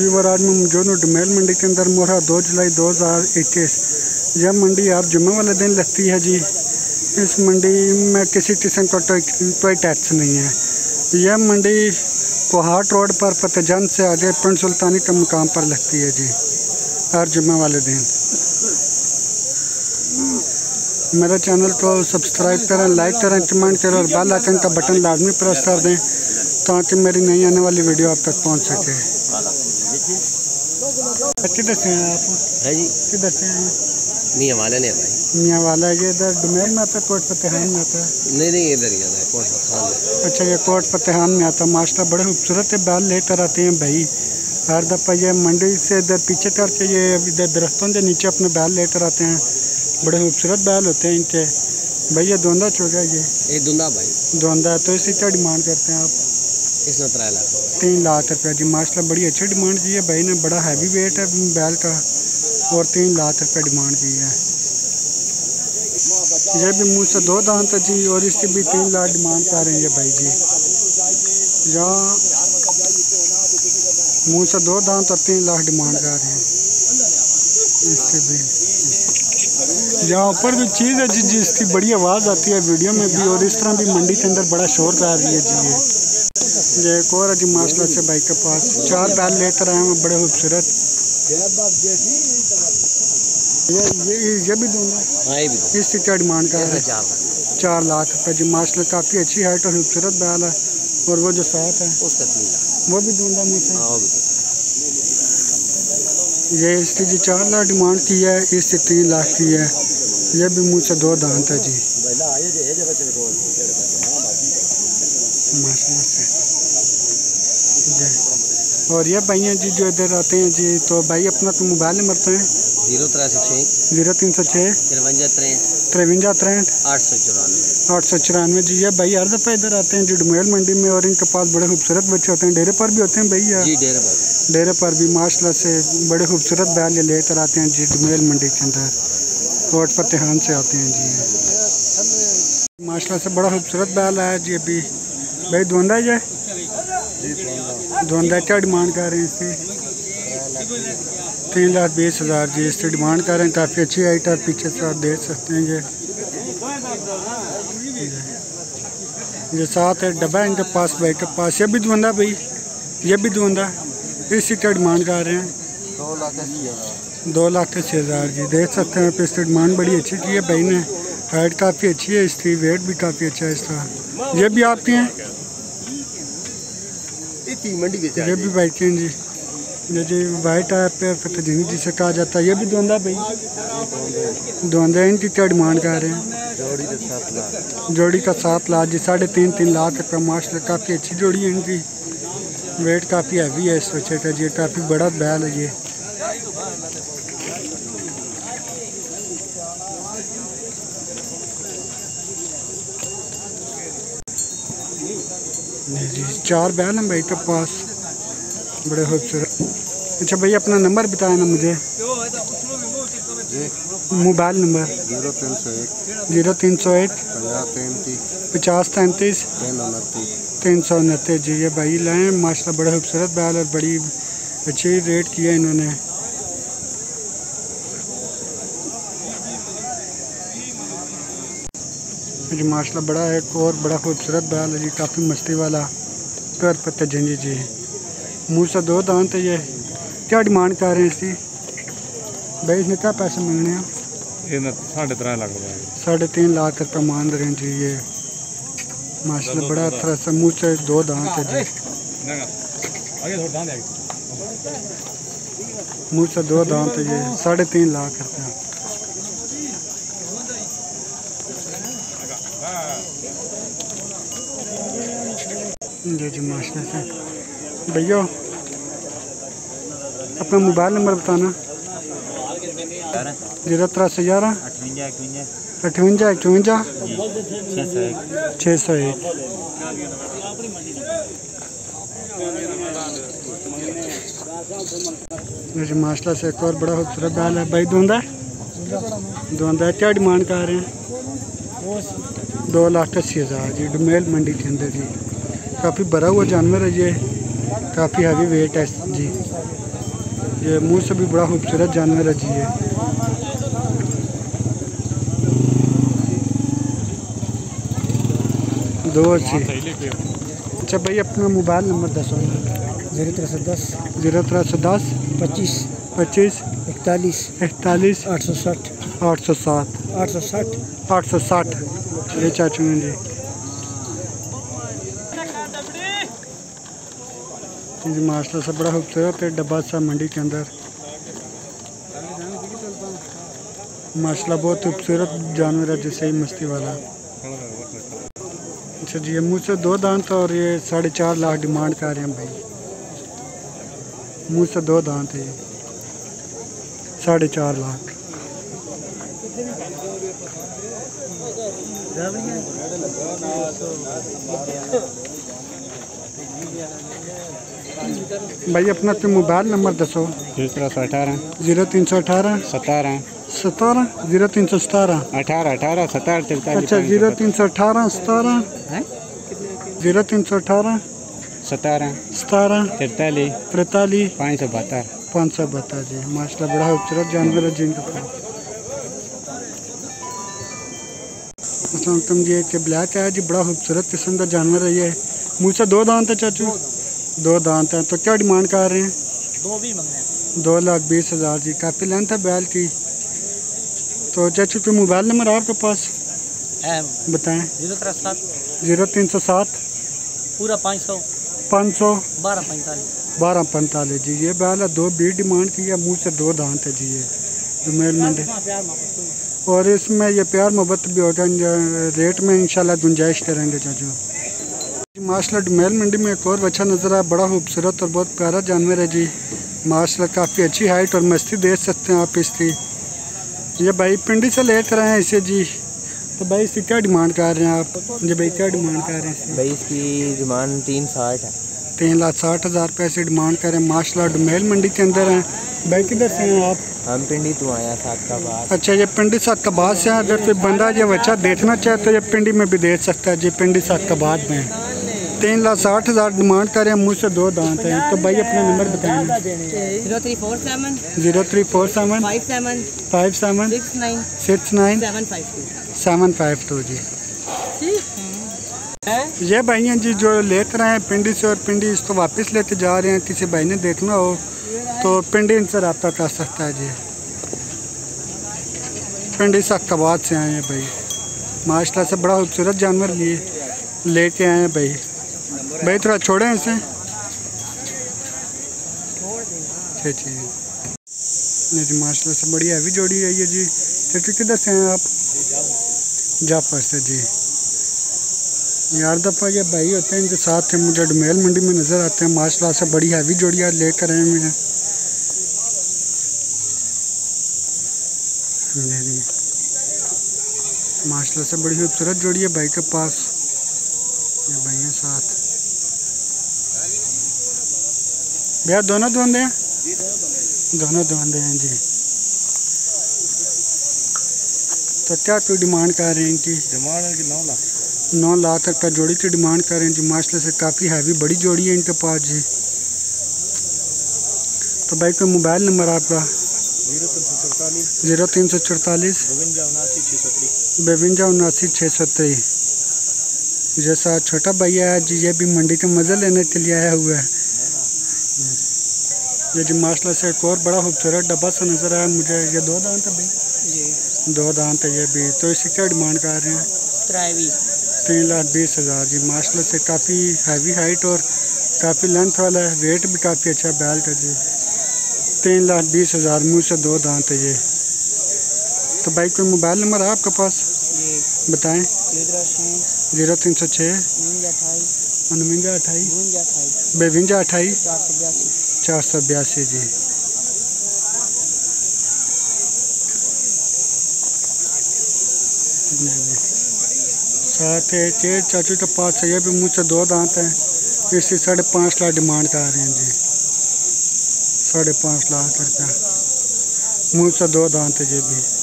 Viewer आज मैं मौजूद डमेल मंडी के अंदर मोहरा दो जुलाई दो हज़ार इक्कीस। यह मंडी आप जुम्मे वाले दिन लगती है जी। इस मंडी में किसी किस्म का कोई टैक्स नहीं है। यह मंडी कोहाट रोड पर फतेहजंग से आगे पिंड सुल्तानी के मुकाम पर लगती है जी, हर जुम्मे वाले दिन। मेरे चैनल को सब्सक्राइब करें, लाइक करें, कमेंट करें और बेल आइकन का बटन लाजमी प्रेस कर दें, ताकि मेरी नई आने वाली वीडियो आप तक पहुँच सके। किधर से हैं आप? है जी। किधर से हैं नहीं हमारे नहीं भाई। मियाँ वाला ये इधर डुमेल में आता है कोट फतेहान में आता है? नहीं नहीं इधर ही आता है कौन सा में। अच्छा ये कोट फतेहान में आता है बड़े खूबसूरत है बैल लेकर आते हैं भाई। हर दफ़ा ये मंडी से इधर पीछे करके ये इधर दरख्तों के नीचे अपने बैल लेकर आते हैं। बड़े खूबसूरत बैल होते हैं इनके। भाई ये दोंदा चोगा ये। ये दुंदा भाई। है तो इसी क्या डिमांड करते हैं आप। इसमें त्रै लाख तीन लाख रुपया जी। माशा बड़ी अच्छी डिमांड की है भाई ने। बड़ा हैवी वेट है बैल का और तीन लाख रुपया डिमांड की है। ये भी मुँह से दो दांत है जी, और इसकी भी तीन लाख डिमांड कर रहे हैं भाई जी। यहाँ मुँह से दो दांत और तीन लाख डिमांड कर रहे हैं। इसके भी। यहाँ ऊपर भी चीज़ है जी जिसकी बड़ी आवाज़ आती है वीडियो में भी, और इस तरह भी मंडी के अंदर बड़ा शोर कर रही है जी ये। ये एक और है जी माशा से भाई के पास। चार बैल लेकर आए हैं बड़े खूबसूरत। ये ये ये भी दूँगा हाँ इसकी क्या डिमांड कर रहे इसमें चार लाख रुपये जी माशा काफ़ी अच्छी हाइट और खूबसूरत बैल है। और वो जो साथ है। वो भी दूँगा मुझसे हाँ ये इसकी जी चार लाख डिमांड की है इसकी तीन लाख की है। ये भी मुझसे दो दांत है जी माशा से जी और ये भाई हैं जी जो इधर आते हैं जी तो भाई अपना तो मोबाइल नंबर तो है? ज़ीरो त्रै सौ छः ज़ीरो तीन सौ छः तिरवंजा त्रेंठ तिरवंजा त्रेंठ आठ सौ चौरानवे। आठ सौ चौरानवे जी। ये भाई हर दफ़ा इधर आते हैं जी डुमेल मंडी में और इनके पास बड़े खूबसूरत बच्चे होते हैं। डेरे पर भी होते हैं भैया जी डेढ़ पर। डेरे पर भी माशाल्लाह से बड़े खूबसूरत बैल ये लेकर आते हैं जी डुमेल मंडी के अंदर। कोट फतेहान से आते हैं जी। माशाल्लाह से बड़ा खूबसूरत बैल आया जी अभी। भाई धोंदा ये? धोंदा क्या डिमांड कर रहे हैं इसकी तीन लाख बीस हज़ार जी इसकी डिमांड कर रहे हैं, काफ़ी अच्छी हाइट है पीछे से आप देख सकते हैं ये। ये साथ है, डब्बा इनके पास के पास, ये भी धुंधा भाई, ये भी धुंधा इसी का डिमांड कर रहे हैं। दो लाख अस्सी हज़ार जी, देख सकते हैं आप, इसकी डिमांड बड़ी अच्छी की है, भाई ने। हाइट काफ़ी अच्छी है, इसकी वेट भी काफ़ी अच्छा है इसका। ये भी आपके हैं? इतनी मंडी के ये भी वाइट है जी। ये जी वाइट टाइप पे जी जिसे कहा जाता है। ये भी धुंधा भाई? धुंधा इनकी क्या डिमांड कर रहे हैं? जोड़ी के सात लाख। जोड़ी का सात लाख जी साढ़े तीन तीन लाख का माशा काफ़ी अच्छी जोड़ी है इनकी। वेट काफ़ी हैवी है इस बच्चे का जी। काफ़ी बड़ा बैल है ये। चार बैल हैं भाई के पास। बड़े खूबसूरत। अच्छा भैया अपना नंबर बताया ना मुझे। Mobile number. ज़ीरो तीन सौ एक। ज़ीरो तीन सौ एक। पचास तैंतीस। तीन सौ उनतीस। जी। ये भाई लाए माशा बड़े खूबसूरत बैल और बड़ी अच्छी रेट किया इन्होंने। जी माशा बड़ा एक और बड़ा खूबसूरत बाल है जी काफ़ी मस्ती वाला। कर पत्ते जंजी जी। मुँह से दो दान तो ये। क्या डिमांड कर रहे हैं इसकी भाई इसने क्या पैसे मांगने हैं? साढ़े तीन लाख साढ़े तीन लाख रुपये मान रहे हैं जी ये। माशा बड़ा अच्छा सा मुँह से दो दान है जी। मुँह से दो दान तो ये साढ़े तीन लाख रुपया जी जी माशा से भैया, अपना मोबाइल नंबर बताना। ज़ीरो त्रै सौ ग्यारह, अठवंजा, इकवंजा छः सौ एक। जी, माशाल्लाह से एक और बड़ा खूबसूरत बैल है। भाई धुंदा धुंदा क्या डिमांड कर रहे हैं? दो लाख अस्सी हज़ार जी, डुमेल मंडी के अंदर जी। काफ़ी भरा हुआ जानवर है ये। काफ़ी हैवी वेट है जी। ये मुँह से भी बड़ा खूबसूरत जानवर है जी ये। दो अच्छी अच्छा भाई अपना मोबाइल नंबर दसो ज़ीरो तेरह सौ दस। ज़ीरो तेरह सौ दस। पच्चीस। पच्चीस। इकतालीस। इकतालीस। आठ सौ साठ। आठ सौ सात। आठ सौ साठ। आठ सौ साठ। ये चाचू जी जी माशाल्लाह से बड़ा खूबसूरत है डब्बा सा मंडी के अंदर माशाल्लाह बहुत खूबसूरत जानवर है जैसे ही मस्ती वाला अच्छा जी ये मुँह से दो दांत और ये साढ़े चार लाख डिमांड कर रहे हैं भाई मुँह से दो दांत है ये साढ़े चार लाख भाई अपना तो मोबाइल नंबर दसो। ज़ीरो तेरह सौ अठारह। ज़ीरो तीन सौ अठारह। सतारह। सतारह ज़ीरो तीन सौ सतारह। अठारह अठारह सतारह तिरतालीस अच्छा ज़ीरो तीन सौ अठारह सतारह। ज़ीरो तीन सौ अठारह। सतारह। सतारह। तिरतालीस। तिरतालीस पाँच सौ बहत्तर। पाँच सौ बता जी। माशाल्लाह बड़ा खूबसूरत जानवर है जिनके असलम तुम ये ब्लैक है जी बड़ा खूबसूरत किस्म का जानवर है ये। मुँह से दो दांत है चाचू। दो दांत हैं। तो क्या डिमांड कर रहे हैं? दो भी मंगने दो लाख बीस हज़ार जी। काफ़ी लेंथ है बैल की। तो चाचू कोई मोबाइल नंबर आपके पास? है। बताएँ। ज़ीरो सात। ज़ीरो तीन सौ सात। पूरा पाँच सौ। पाँच सौ। बारह पैंतालीस। बारह पैंतालीस जी। ये बैल है दो बीस डिमांड की है। मुँह से दो दांत है जी ये। Female Monday. और इसमें ये प्यार मोहब्बत भी होगा रेट में इंशाल्लाह गुंजाइश करेंगे चाचू। माशाल्लाह मेल मंडी में एक और बच्चा नज़र आया बड़ा खूबसूरत और बहुत प्यारा जानवर है जी। माशाल्लाह काफ़ी अच्छी हाइट और मस्ती देख सकते हैं आप इसकी। ये भाई पिंडी से लेकर आए हैं इसे जी। तो भाई इसकी क्या डिमांड कर रहे हैं आप? जी भाई क्या डिमांड कर रहे हैं भाई इसकी डिमांड तीन साठ है। तीन लाख साठ हज़ार रुपये से डिमांड करें माशाल्लाह मेल मंडी के अंदर हैं। भाई किधर से हैं आप? हम पिंडी तो आए हैं अच्छा ये पिंडी सात कबाद से है। अगर कोई बंदा ये बच्चा देखना चाहे तो ये पिंडी में भी देख सकता है जी पिंडी सात कबाद में। है। तीन लाख साठ हज़ार डिमांड करें मुँह से दो दांत हैं। तो भाई अपना नंबर बताएँ zero three four seven. Zero three four seven. Five seven. Five seven. Six nine. Six nine. Seven five two. Seven five two जी। ये भाई हैं जी जो लेकर आए हैं पिंडी से और पिंडी इसको वापस लेते जा रहे हैं किसी भाई ने देखना हो तो पिंडी इनसे रब्ता कर सकता है जी। पिंडी सख्ताबाद से आए हैं भाई। माशाल्लाह से बड़ा खूबसूरत जानवर लिए लेके आए हैं भाई। भाई, थोड़ा छोड़ें इसे। जी नहीं जी, माशाल्लाह से बड़ी हैवी जोड़ी है जी। चाचू किधर से हैं आप? जाफ़र से, जी। यार दफ़ा ये भाई होते हैं, इनके साथ थे मुझे डमेल मंडी में नज़र आते हैं। माशाल्लाह से बड़ी हैवी जोड़ियाँ लेकर आए हुए हैं। माशाल्लाह से बड़ी खूबसूरत जोड़ी है भाई के पास। ये भाई हैं साथ। भैया दोनों धोंदे हैं? दोनों धोंदे हैं जी। तो क्या कोई डिमांड कर रहे हैं इनकी डिमांड है कि नौ लाख? नौ लाख तक का जोड़ी की डिमांड कर रहे हैं जी माशाल्लाह से काफ़ी हैवी बड़ी जोड़ी है इनके पास जी। तो भाई कोई मोबाइल नंबर आपका? ज़ीरो तीन सौ चौतालीस। बवंजा उनासी छः तेईस जैसा छोटा भैया है जी ये भी मंडी का मज़ा लेने के लिए आया हुआ है। ये जी माशाल्लाह से एक और बड़ा खूबसूरत डब्बा सा नज़र आया मुझे ये दो दांत है भाई। जी। दो दांत है ये भी। तो इसकी क्या डिमांड कर रहे हैं? तीन लाख बीस हज़ार जी। माशाल्लाह से काफ़ी हैवी हाइट और काफ़ी लेंथ वाला है। वेट भी काफ़ी अच्छा है बैल का जी। तीन लाख बीस हज़ार मुँह से दो दांत है ये। तो भाई कोई मोबाइल नंबर है आपके पास? बताएँ। ज़ीरो तीन सौ छः उनवंजा अठाई बेवंजा अठाई चार सौ बयासी सौ जी। साथ है छः चाचू तो पाँच है, ये भी मुझसे दो दांत हैं। इससे साढ़े पाँच लाख डिमांड कर रहे हैं जी। साढ़े पाँच लाख रुपया मुझसे दो दांत है जी भी।